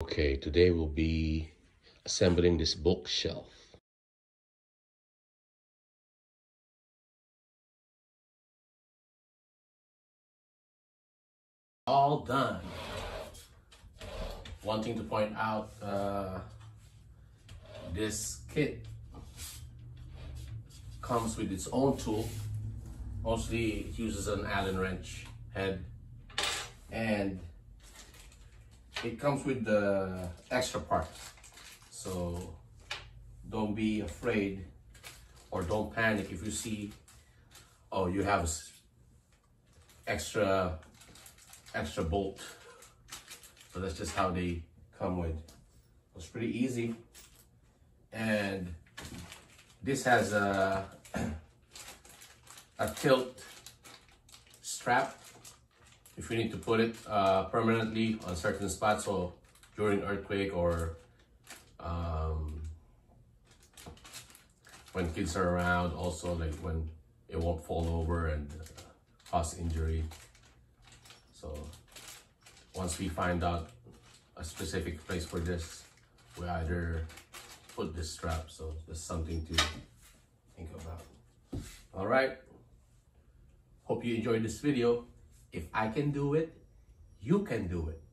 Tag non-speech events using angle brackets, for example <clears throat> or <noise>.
Okay, today we'll be assembling this bookshelf. All done. One thing to point out, uh, this kit comes with its own tool. Mostly it uses an Allen wrench head and it comes with the extra parts. So don't be afraid or don't panic if you see, oh, you have extra, extra bolt. So that's just how they come with. It's pretty easy. And this has a, <clears throat> a tilt strap if you need to put it uh, permanently on certain spots so during earthquake or um, when kids are around also like when it won't fall over and uh, cause injury. So once we find out a specific place for this we either put this strap so that's something to think about. All right. Hope you enjoyed this video if I can do it, you can do it.